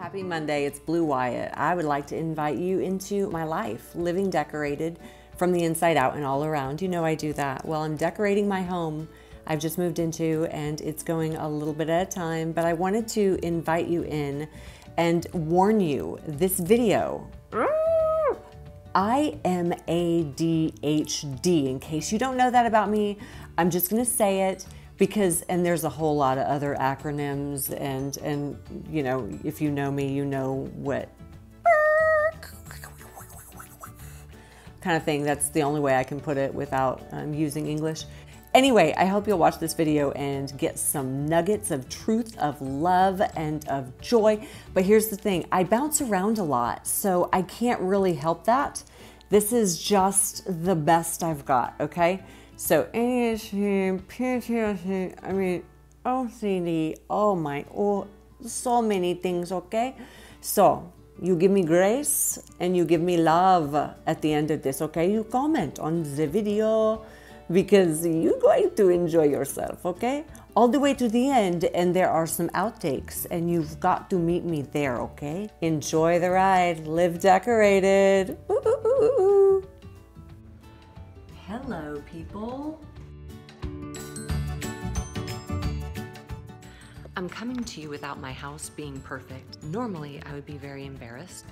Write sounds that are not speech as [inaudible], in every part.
Happy Monday, it's Blu Wyatt. I would like to invite you into my life, living decorated from the inside out and all around. You know I do that. Well, I'm decorating my home I've just moved into and it's going a little bit at a time, but I wanted to invite you in and warn you this video. I am ADHD. In case you don't know that about me, I'm just gonna say it because and there's a whole lot of other acronyms and and you know if you know me you know what kind of thing that's the only way I can put it without um, using English Anyway, I hope you'll watch this video and get some nuggets of truth, of love, and of joy. But here's the thing I bounce around a lot, so I can't really help that. This is just the best I've got, okay? So, I mean, OCD, oh my, oh, so many things, okay? So, you give me grace and you give me love at the end of this, okay? You comment on the video because you're going to enjoy yourself, okay? All the way to the end, and there are some outtakes, and you've got to meet me there, okay? Enjoy the ride, live decorated. Ooh, ooh, Hello, people. I'm coming to you without my house being perfect. Normally, I would be very embarrassed.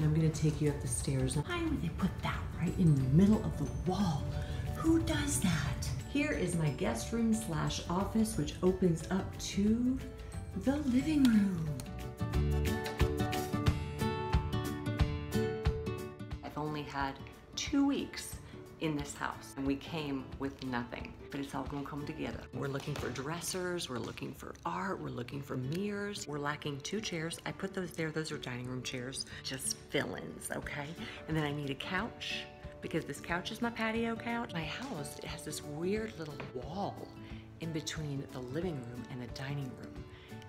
I'm gonna take you up the stairs. Why would they put that right in the middle of the wall? Who does that? Here is my guest room slash office, which opens up to the living room. I've only had two weeks in this house. And we came with nothing. But it's all gonna come together. We're looking for dressers we're looking for art we're looking for mirrors. We're lacking two chairs. I put those there those are dining room chairs just fill-ins okay? And then i need a couch because this couch is my patio couch. My house it has this weird little wall in between the living room and the dining room.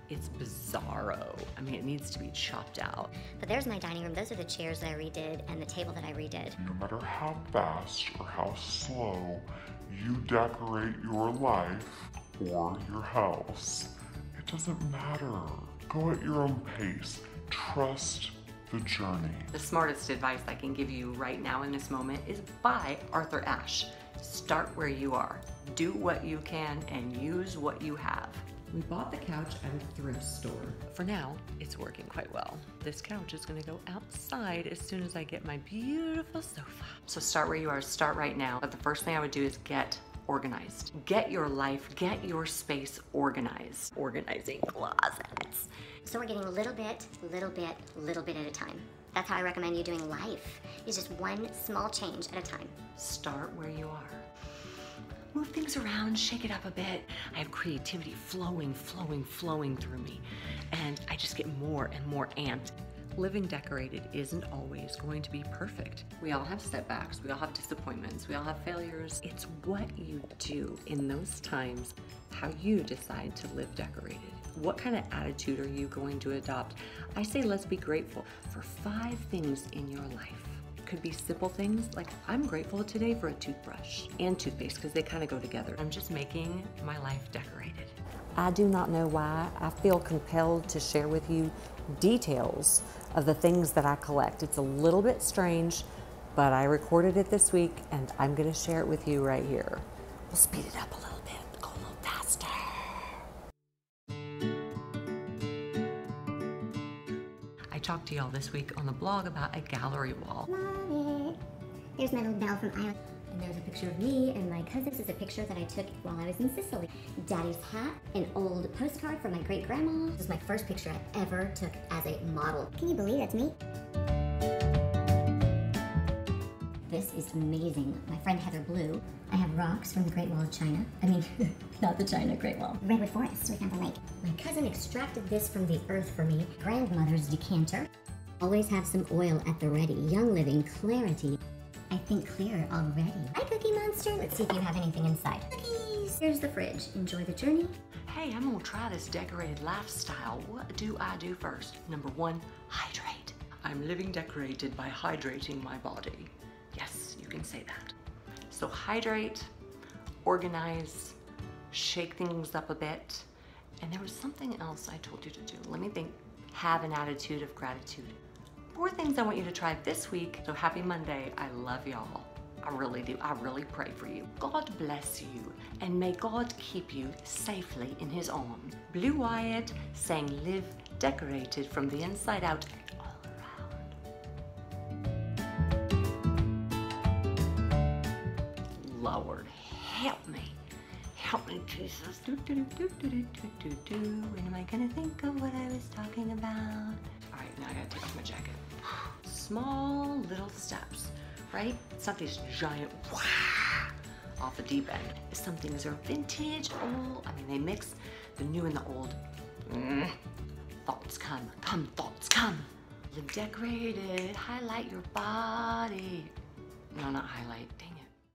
It's bizarro. I mean, it needs to be chopped out. But there's my dining room. Those are the chairs that I redid and the table that I redid. No matter how fast or how slow you decorate your life or your house, it doesn't matter. Go at your own pace. Trust the journey. The smartest advice I can give you right now in this moment is by Arthur Ashe. Start where you are. Do what you can and use what you have. We bought the couch at a thrift store. For now, it's working quite well. This couch is gonna go outside as soon as I get my beautiful sofa. So start where you are, start right now. But the first thing I would do is get organized. Get your life, get your space organized. Organizing closets. So we're getting a little bit, little bit, little bit at a time. That's how I recommend you doing life, is just one small change at a time. Start where you are. Move things around, shake it up a bit. I have creativity flowing, flowing, flowing through me. And I just get more and more amped living decorated isn't always going to be perfect. We all have setbacks, we all have disappointments, we all have failures. It's what you do in those times, how you decide to live decorated. What kind of attitude are you going to adopt? I say let's be grateful for five things in your life could be simple things like I'm grateful today for a toothbrush and toothpaste because they kind of go together. I'm just making my life decorated. I do not know why I feel compelled to share with you details of the things that I collect. It's a little bit strange, but I recorded it this week and I'm going to share it with you right here. We'll speed it up a little I talked to y'all this week on the blog about a gallery wall. Love it. Here's my little bell from Ireland. And there's a picture of me and my cousin. This is a picture that I took while I was in Sicily. Daddy's hat, an old postcard from my great grandma. This is my first picture I ever took as a model. Can you believe that's me? This is amazing. My friend Heather Blue. I have rocks from the Great Wall of China. I mean, [laughs] not the China Great Wall. Redwood Forest, we found the lake. My cousin extracted this from the earth for me. Grandmother's decanter. Always have some oil at the ready. Young Living Clarity. I think clear already. Hi, Cookie Monster. Let's see if you have anything inside. Cookies. Here's the fridge. Enjoy the journey. Hey, I'm gonna try this decorated lifestyle. What do I do first? Number one, hydrate. I'm living decorated by hydrating my body. Yes, you can say that. So hydrate, organize, shake things up a bit. And there was something else I told you to do. Let me think. have an attitude of gratitude. Four things I want you to try this week. So happy Monday. I love y'all. I really do. I really pray for you. God bless you and may God keep you safely in his arms. Blu Wyatt saying live decorated from the inside out Lord, help me. Help me, Jesus. Do, do, do, do, do, do, do. When am I gonna think of what I was talking about? All right, now I gotta take off my jacket. [sighs] Small little steps, right? It's not these giant wah, off the deep end. Some things are vintage, old. I mean, they mix the new and the old. Mm. Thoughts come, come, thoughts come. Live decorated, highlight your body. No, not highlight. Dang